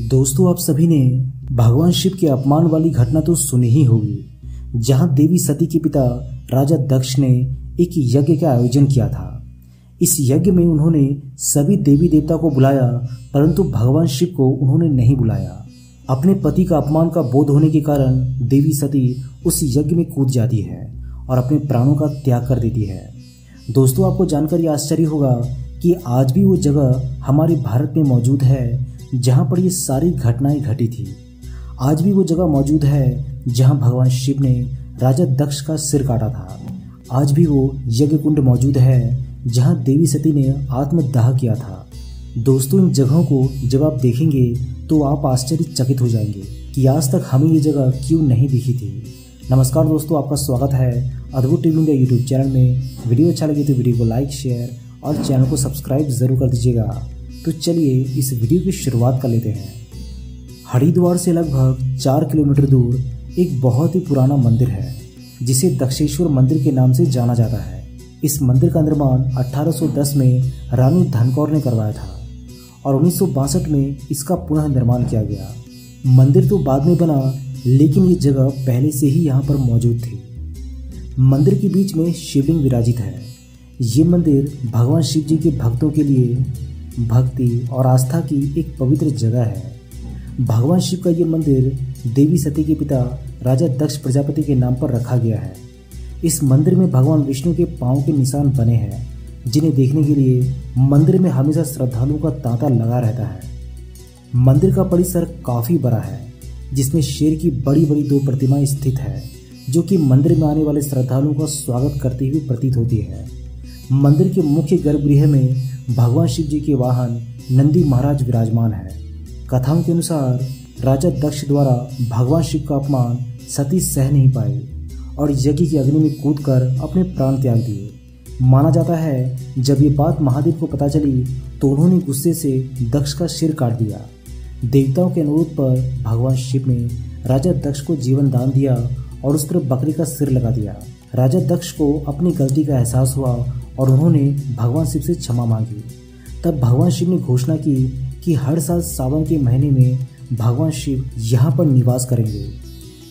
दोस्तों, आप सभी ने भगवान शिव के अपमान वाली घटना तो सुनी ही होगी, जहाँ देवी सती के पिता राजा दक्ष ने एक यज्ञ का आयोजन किया था। इस यज्ञ में उन्होंने सभी देवी देवता को बुलाया, परंतु भगवान शिव को उन्होंने नहीं बुलाया। अपने पति का अपमान का बोध होने के कारण देवी सती उस यज्ञ में कूद जाती है और अपने प्राणों का त्याग कर देती है। दोस्तों, आपको जानकर यह आश्चर्य होगा कि आज भी वो जगह हमारे भारत में मौजूद है जहाँ पर ये सारी घटनाएँ घटी थी। आज भी वो जगह मौजूद है जहाँ भगवान शिव ने राजा दक्ष का सिर काटा था। आज भी वो यज्ञ कुंड मौजूद है जहाँ देवी सती ने आत्मदाह किया था। दोस्तों, इन जगहों को जब आप देखेंगे तो आप आश्चर्यचकित हो जाएँगे कि आज तक हमें ये जगह क्यों नहीं दिखी थी। नमस्कार दोस्तों, आपका स्वागत है अद्भुत टीवी इंडिया यूट्यूब चैनल में। वीडियो अच्छा लगे तो वीडियो को लाइक, शेयर और चैनल को सब्सक्राइब ज़रूर कर दीजिएगा। तो चलिए इस वीडियो की शुरुआत कर लेते हैं। हरिद्वार से लगभग चार किलोमीटर दूर एक बहुत ही पुराना मंदिर है, जिसे दक्षेश्वर मंदिर के नाम से जाना जाता है। इस मंदिर का निर्माण 1810 में रानी धनकौर ने करवाया था और उन्नीस सौ बासठ में इसका पुनः निर्माण किया गया। मंदिर तो बाद में बना, लेकिन ये जगह पहले से ही यहाँ पर मौजूद थी। मंदिर के बीच में शिवलिंग विराजित है। ये मंदिर भगवान शिव जी के भक्तों के लिए भक्ति और आस्था की एक पवित्र जगह है। भगवान शिव का ये मंदिर देवी सती के पिता, राजा दक्ष प्रजापति के नाम पर रखा गया है। इस मंदिर में भगवान विष्णु के पाँव के निशान बने हैं, जिन्हें देखने के लिए मंदिर में हमेशा श्रद्धालुओं का तांता लगा रहता है। मंदिर का परिसर काफ़ी बड़ा है, जिसमें शेर की बड़ी बड़ी दो प्रतिमाएँ स्थित है, जो कि मंदिर में आने वाले श्रद्धालुओं का स्वागत करते हुए प्रतीत होती है। मंदिर के मुख्य गर्भगृह में भगवान शिव जी के वाहन नंदी महाराज विराजमान है। कथाओं के अनुसार राजा दक्ष द्वारा भगवान शिव का अपमान सती सह नहीं पाए और यज्ञ की अग्नि में कूद कर अपने प्राण त्याग दिए। माना जाता है, जब ये बात महादेव को पता चली तो उन्होंने गुस्से से दक्ष का सिर काट दिया। देवताओं के अनुरोध पर भगवान शिव ने राजा दक्ष को जीवन दान दिया और उस पर बकरी का सिर लगा दिया। राजा दक्ष को अपनी गलती का एहसास हुआ और उन्होंने भगवान शिव से क्षमा मांगी। तब भगवान शिव ने घोषणा की कि हर साल सावन के महीने में भगवान शिव यहाँ पर निवास करेंगे।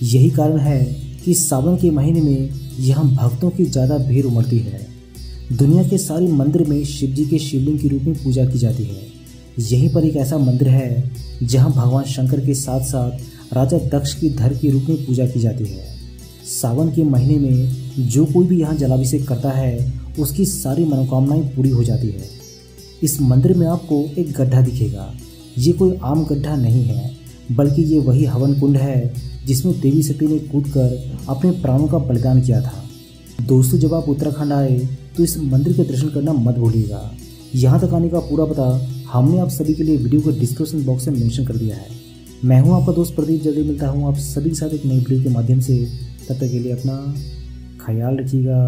यही कारण है कि सावन के महीने में यहाँ भक्तों की ज़्यादा भीड़ उमड़ती है। दुनिया के सारे मंदिर में शिव जी के शिवलिंग के रूप में पूजा की जाती है। यहीं पर एक ऐसा मंदिर है जहाँ भगवान शंकर के साथ साथ राजा दक्ष की धर के रूप में पूजा की जाती है। सावन के महीने में जो कोई भी यहाँ जलाभिषेक करता है, उसकी सारी मनोकामनाएँ पूरी हो जाती है। इस मंदिर में आपको एक गड्ढा दिखेगा। ये कोई आम गड्ढा नहीं है, बल्कि ये वही हवन कुंड है, जिसमें देवी सती ने कूद कर अपने प्राणों का बलिदान किया था। दोस्तों, जब आप उत्तराखंड आए तो इस मंदिर के दर्शन करना मत भूलिएगा। यहाँ तक आने का पूरा पता हमने आप सभी के लिए वीडियो को डिस्क्रिप्शन बॉक्स में मेंशन कर दिया है। मैं हूँ आपका दोस्त प्रदीप जल्दी मिलता हूँ आप सभी के साथ एक नई वीडियो के माध्यम से। तब तक के लिए अपना ख्याल रखिएगा।